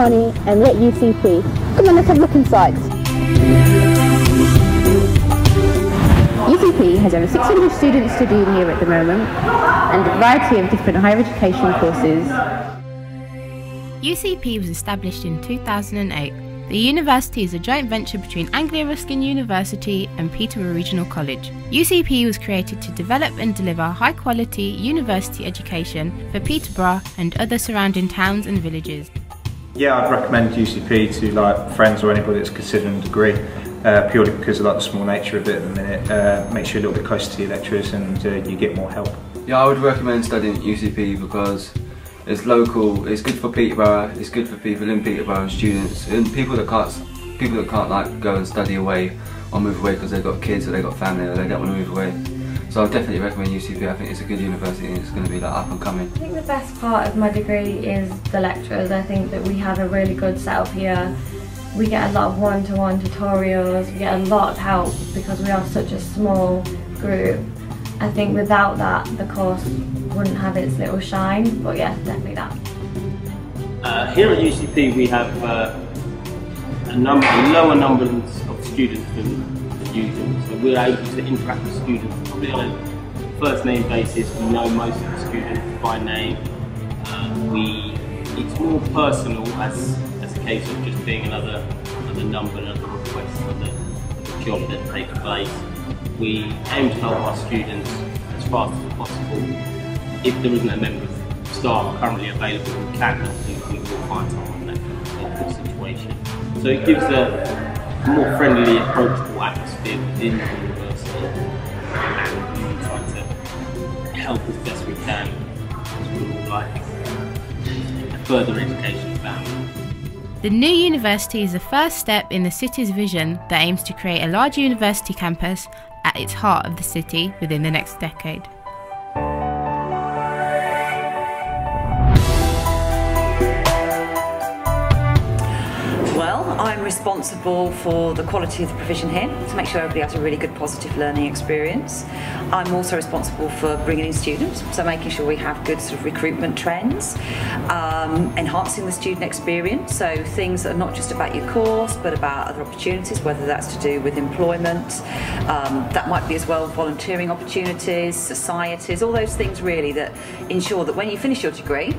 I'm and we're at UCP. Come on, let's have a look inside. UCP has over 600 students studying here at the moment and a variety of different higher education courses. UCP was established in 2008. The university is a joint venture between Anglia Ruskin University and Peterborough Regional College. UCP was created to develop and deliver high quality university education for Peterborough and other surrounding towns and villages. Yeah, I'd recommend UCP to like friends or anybody that's considering a degree. Uh, purely because of like the small nature of it at the minute, uh, makes you a little bit closer to your lecturers and uh, you get more help. Yeah, I would recommend studying at UCP because it's local, it's good for Peterborough, it's good for people in Peterborough and students and people that can't people that can't like go and study away or move away because they've got kids or they've got family or they don't want to move away. So I definitely recommend UCP. I think it's a good university and it's going to be like up and coming. I think the best part of my degree is the lecturers. I think that we have a really good setup here. We get a lot of one-to-one -one tutorials. We get a lot of help because we are such a small group. I think without that, the course wouldn't have its little shine. But yeah, definitely that. Uh, here at UCP, we have uh, a number, a lower number of students than using. So we're able to interact with students probably on a first name basis. We know most of the students by name. Uh, we, it's more personal as, as a case of just being another, another number, another request for the, for the job that takes place. We aim to help our students as fast as possible. If there isn't a member of staff currently available who can help you, we will find someone that can help the situation. So it gives a more friendly, approachable atmosphere within the university and we try to help as best we can because we all like further education bound. The new university is the first step in the city's vision that aims to create a large university campus at its heart of the city within the next decade. Responsible for the quality of the provision here to make sure everybody has a really good positive learning experience. I'm also responsible for bringing in students, so making sure we have good sort of recruitment trends, um, enhancing the student experience, so things that are not just about your course but about other opportunities, whether that's to do with employment, um, that might be as well volunteering opportunities, societies, all those things really that ensure that when you finish your degree,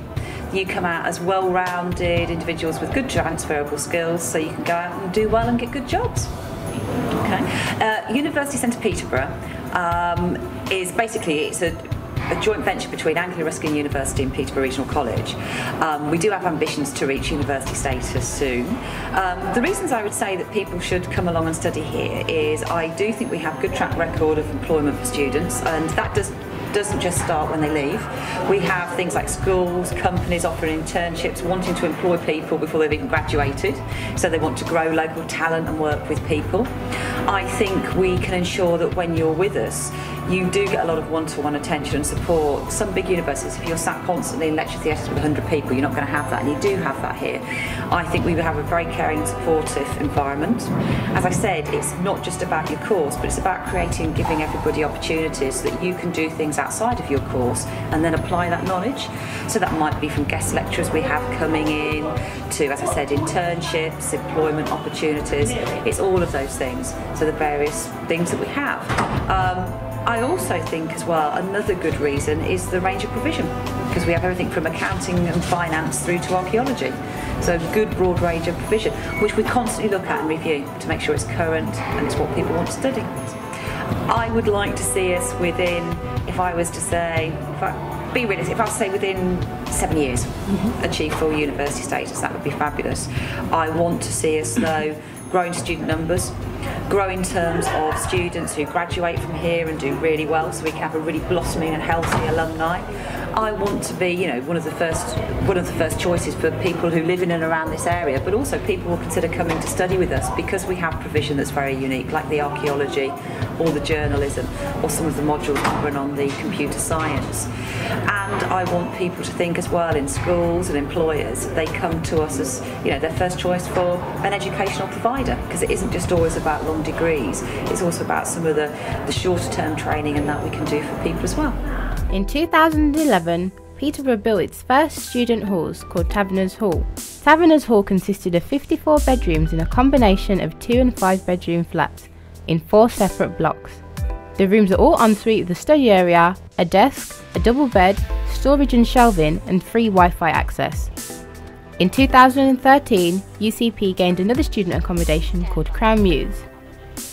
you come out as well-rounded individuals with good transferable skills so you can go out and do well and get good jobs. Okay. Uh, University Centre Peterborough um, is basically it's a a joint venture between Anglia Ruskin University and Peterborough Regional College. Um, we do have ambitions to reach university status soon. Um, the reasons I would say that people should come along and study here is I do think we have good track record of employment for students and that does doesn't just start when they leave. We have things like schools, companies offering internships, wanting to employ people before they've even graduated, so they want to grow local talent and work with people. I think we can ensure that when you're with us, you do get a lot of one-to-one attention and support. Some big universities, if you're sat constantly in lecture theatres with 100 people, you're not going to have that, and you do have that here. I think we have a very caring supportive environment. As I said, it's not just about your course, but it's about creating, and giving everybody opportunities so that you can do things outside of your course and then apply that knowledge. So that might be from guest lecturers we have coming in, to, as I said, internships, employment opportunities. It's all of those things. So the various things that we have. Um, I also think as well another good reason is the range of provision because we have everything from accounting and finance through to archaeology. So a good broad range of provision which we constantly look at and review to make sure it's current and it's what people want to study. I would like to see us within, if I was to say, if I, be realistic, if I was to say within seven years, mm-hmm. achieve full university status, that would be fabulous. I want to see us though growing student numbers, grow in terms of students who graduate from here and do really well so we can have a really blossoming and healthy alumni. I want to be, you know, one of the first one of the first choices for people who live in and around this area, but also people will consider coming to study with us because we have provision that's very unique, like the archaeology or the journalism or some of the modules that run on the computer science. And I want people to think as well in schools and employers, they come to us as, you know, their first choice for an educational provider because it isn't just always about long degrees, it's also about some of the, the shorter term training and that we can do for people as well. In 2011, Peterborough built its first student halls called Taverners Hall. Taverners Hall consisted of 54 bedrooms in a combination of two and five bedroom flats in four separate blocks. The rooms are all ensuite with a study area, a desk, a double bed, storage and shelving, and free Wi Fi access. In 2013, UCP gained another student accommodation called Crown Mews.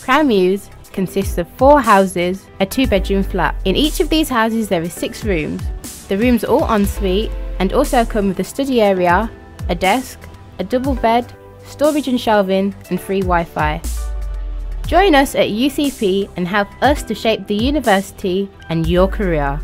Crown Mews consists of four houses, a two bedroom flat. In each of these houses there is six rooms. The rooms are all ensuite and also come with a study area, a desk, a double bed, storage and shelving and free Wi-Fi. Join us at UCP and help us to shape the university and your career.